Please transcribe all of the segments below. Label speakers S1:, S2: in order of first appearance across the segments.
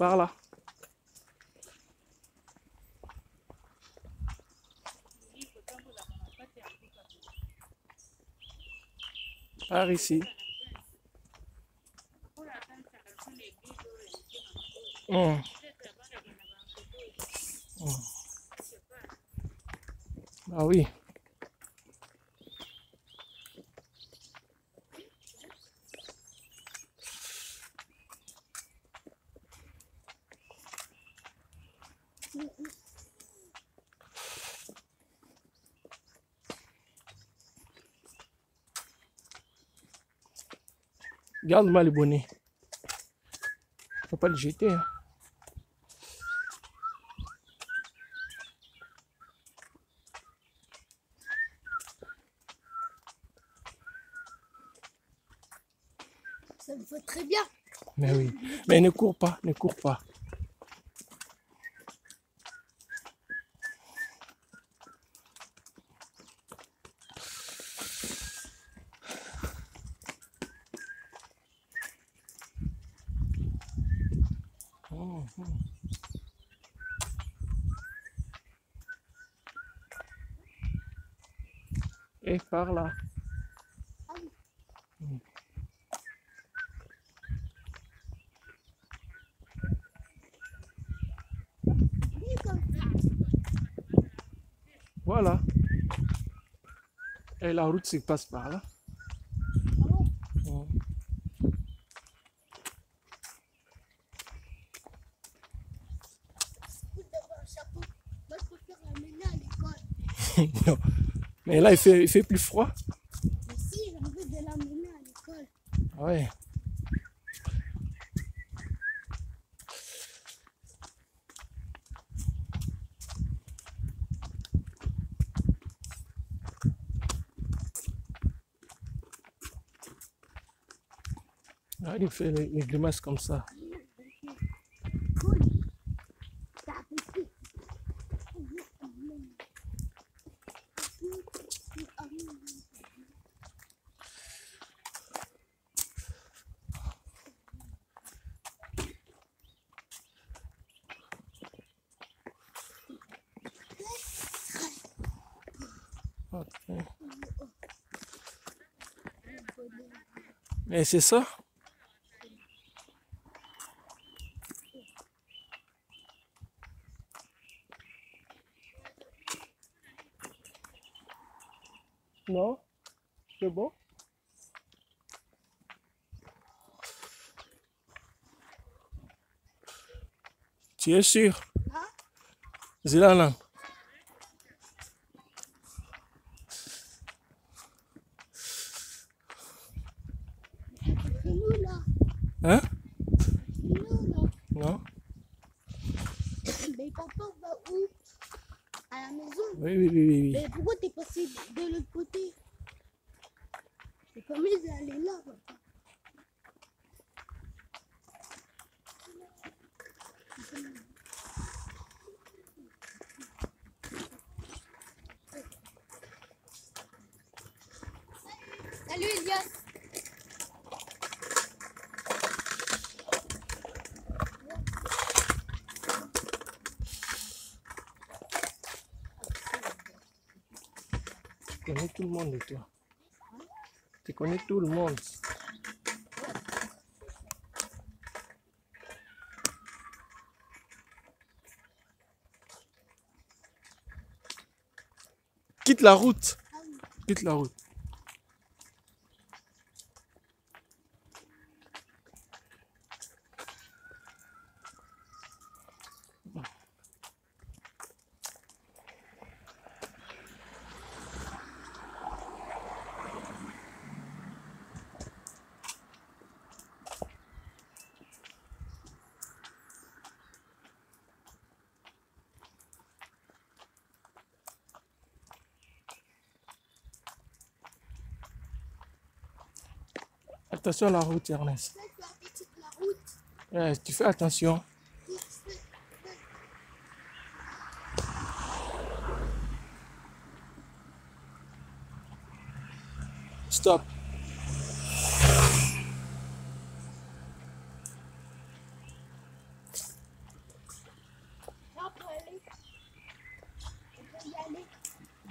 S1: Par là. Par ici. Mm. Mm. Ah oui. Garde-moi le bonnet. Faut pas le jeter. Hein.
S2: Ça me fait très bien.
S1: Mais oui. Mais ne cours pas, ne cours pas. Et par là. Voilà. Et la route se passe par là. Non. Mais là, il fait, il fait plus froid.
S2: Mais si, j'ai envie de l'amener à l'école.
S1: Ah Ouais. Ah, il fait les, les grimaces comme ça. Et c'est ça? Non? C'est bon? Tu es sûr?
S2: Hein?
S1: Zilala.
S2: C'est nous, là.
S1: Hein?
S2: C'est nous, là.
S1: Non?
S2: Mais papa va où À la maison.
S1: Oui, oui, oui, oui. oui.
S2: Pourquoi t'es passé de l'autre côté? C'est pas mieux d'aller là. Salut Elias
S1: connais tout le monde, toi. Tu connais tout le monde. Quitte la route. Quitte la route. Attention à la route, Ernest. Ouais, tu fais attention. Stop.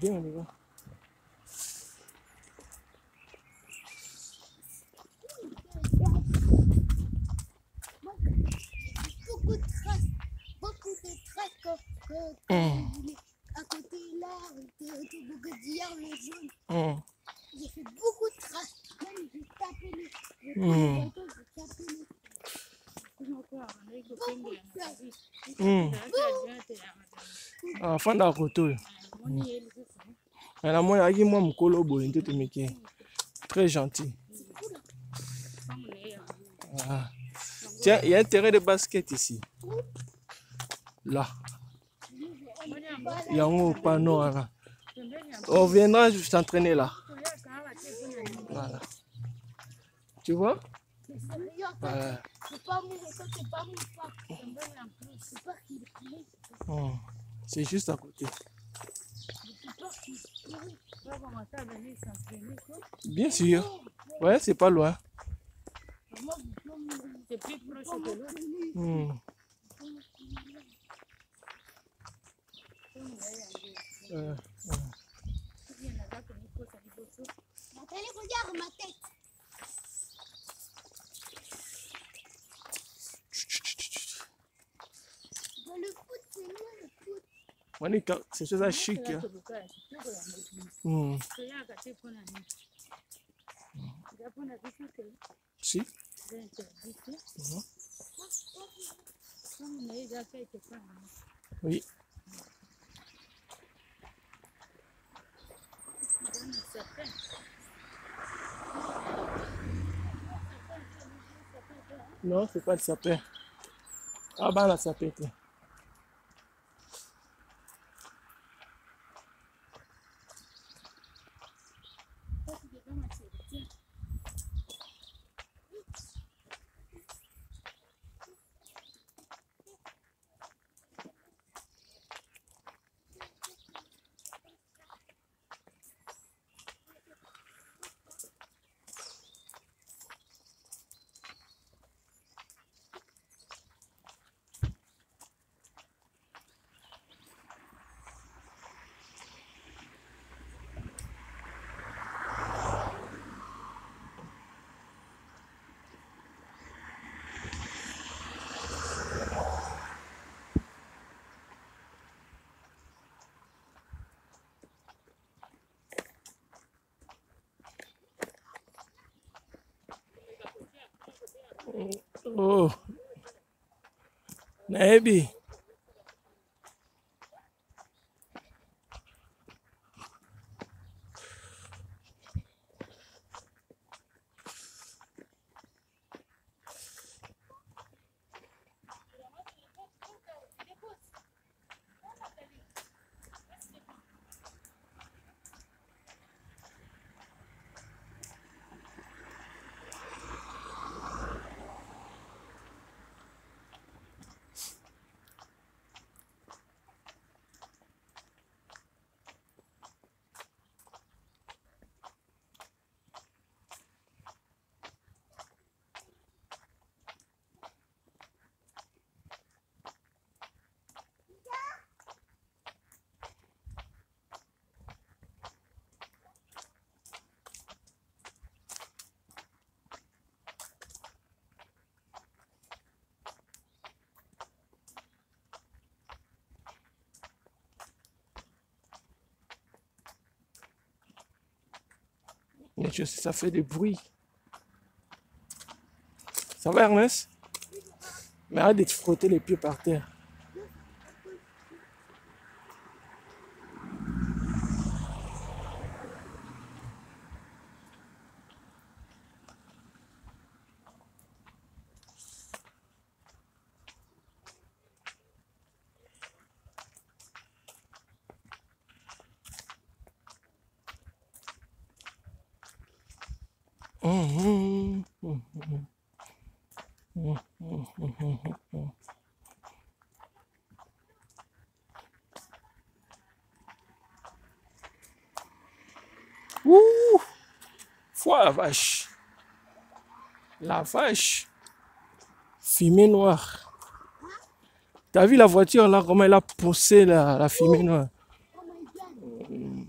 S1: Viens, on y va.
S2: Moi, j'ai beaucoup de traces. Beaucoup de traces que, que, que
S1: Hum.
S2: je voulais. À côté là, de, de Bougadia, le jaune.
S1: Hum,
S2: J'ai fait beaucoup de traces. Même j'ai tapé les. J'ai pris
S1: Hum.
S2: les photos, j'ai tapé les. Beaucoup de traces.
S1: hum. Ah, fanda koto oyo. na moi ayaki mwa mokolo boye nte temeke très gentil. Ah. tiens il y a un terrain de basket ici. Là. Yango pano wana on viendra s'entraîner là. Voilà. Tu vois?
S2: Regarde,
S1: Ouais.
S2: C'est
S1: juste à côté bien sûr ouais c'est pas loin
S3: C'est plus proche de l'autre.
S1: Hum. Euh,
S2: Nathalie, regarde ma tête. Dans le foot, c'est loin le foot.
S1: Monica, c'est chose à chic. hein. Si. Oui. Non, c'est pas le sapin. Ah bah la sapin. tiens. Oh. Nayebi. Mais je sais, ça fait des bruits. Ça va, Ernest? Mais arrête de te frotter les pieds par terre. Vache. La vache. Fumée noire. T'as vu la voiture là, comment elle a poussé la, la fumée noire?
S2: La.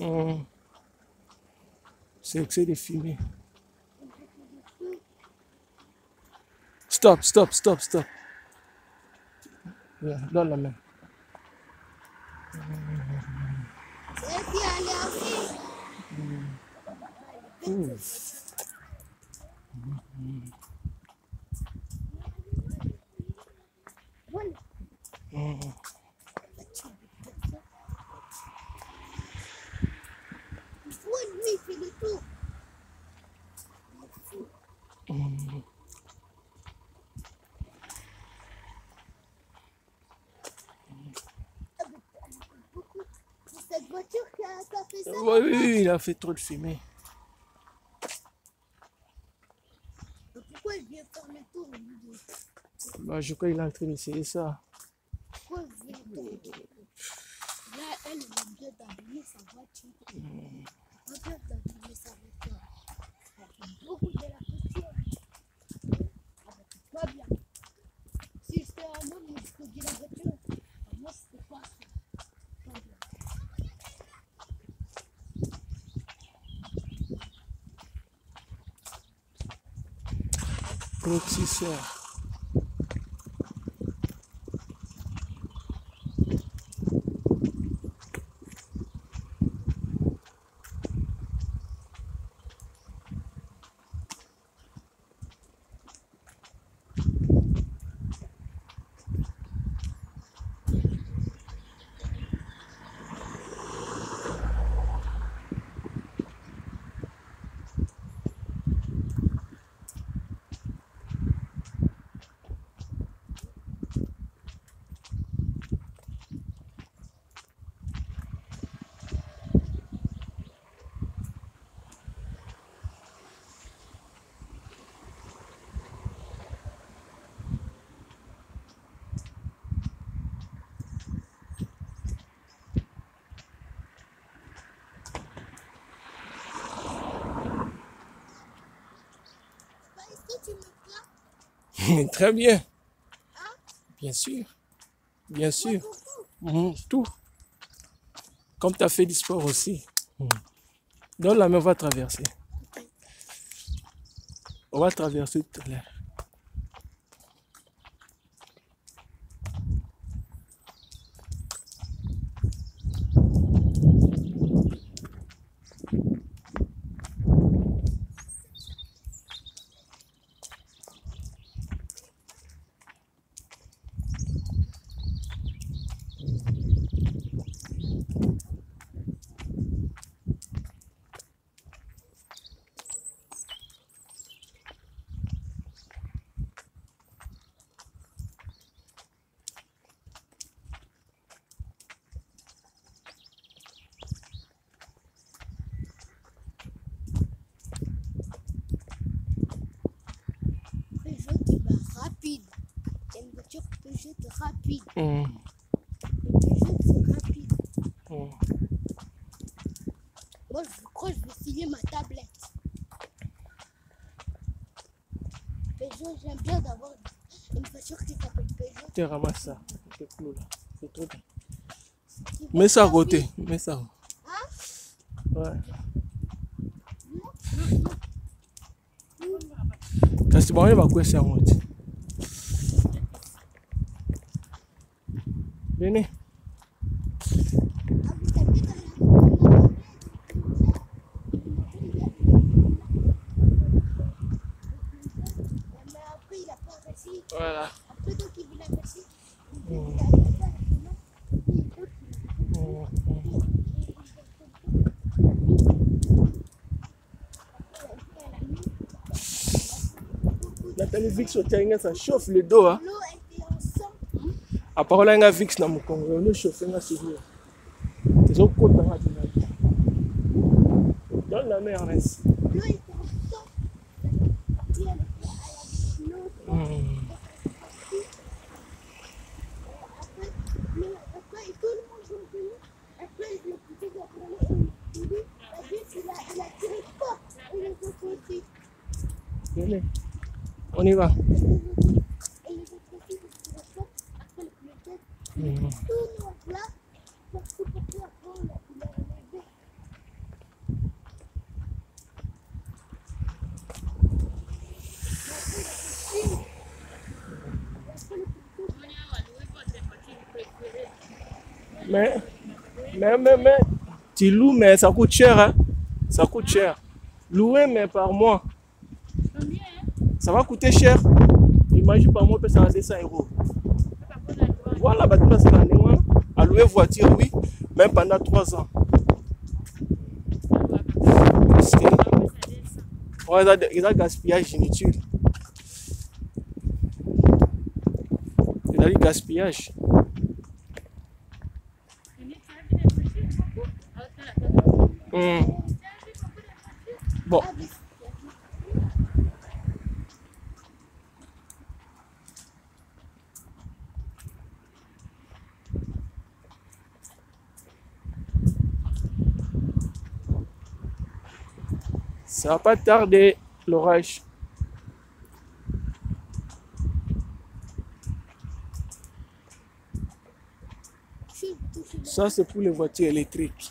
S1: Hum. C'est excès de fumée. Stop, stop, stop, stop. Viens, donne la main.
S2: C'est elle qui est allergique. Voilà. Oui, lui, il fait le tour. C'est cette voiture qui a, qui a fait ça.
S1: Oui, oui, il a fait trop de fumée.
S2: Mais Pourquoi il vient faire le tour au
S1: Bah, je crois qu'il est en train d'essayer ça.
S2: Pourquoi il vient faire le tour Là, elle, elle vient d'abîmer sa voiture. Elle vient d'abîmer sa voiture. Elle fait beaucoup de la poussière. Elle fait pas bien. Si c'était un homme, je te dis la voiture. Moi, c'était pas ça. Pas bien.
S1: Clôtisseur.
S2: Bah, Est-ce que tu me plains
S1: Très bien. Bien sûr. Bien sûr. Mhm, Tout. Comme tu as fait du sport aussi. Mhm. Donne la main, on va traverser. On va traverser tout à.
S2: Rapide. Le Peugeot, c'est rapide.
S1: mhm.
S2: Moi, je crois que je vais signer ma tablette. Peugeot, j'aime bien d'avoir une voiture qui s'appelle Peugeot.
S1: Tu ramasses ça. C'est clou, là. C'est trop bien. Mets ça à côté. Mets ça. Ouais. kasi bango bakwesa yango te
S2: qu'il-
S1: natali vix otialinga ça chauffe le dos hein.
S2: L'eau était ensemble.
S1: aparola nga vix na mokongo ono chauffe nga sikoyo ezokotanga tina donne la main Ernest
S2: L'eau est importante. Puis elle est à la l'eau.
S1: Hmm.
S2: Après, le- après, tout le monde joue au jeu. Après, le petit qui a pris le jeu, la vis, il a, il a tiré fort. Et les autres aussi.
S1: Venez. on y va
S2: Et les autres, et les autres aussi, ils tiraient fort. Après, le petit,
S1: Hmm.
S2: tout noir là. Parce que pour que après, on a il a relevé.
S1: mais mais mais mais tu loues mais ça coûte cher hein. Ça coûte cher. Louer mais par mois. Ça va coûter cher. Imagine par mois peut ça 200 euros. Voilà bato basala ndenge wana alouer voiture oui même pendant 3 ans. Parce que gaspillage inutile ezali gaspillage Hmm. bon. Ça va pas tarder l'orage. Ça c'est pour les voitures électriques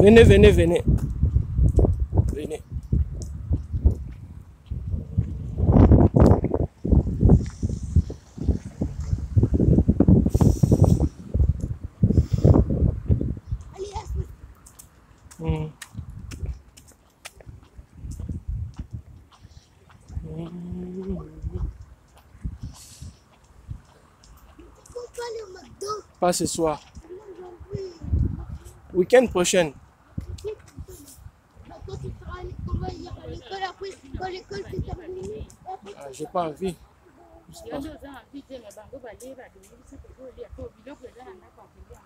S1: Venez, venez, venez. Venez. Pas ce soir. Week-end prochain. pas en vie.
S3: Yango oza na vie te me bango baleba toyebisa kozolia. To biloko eza na ndako akolia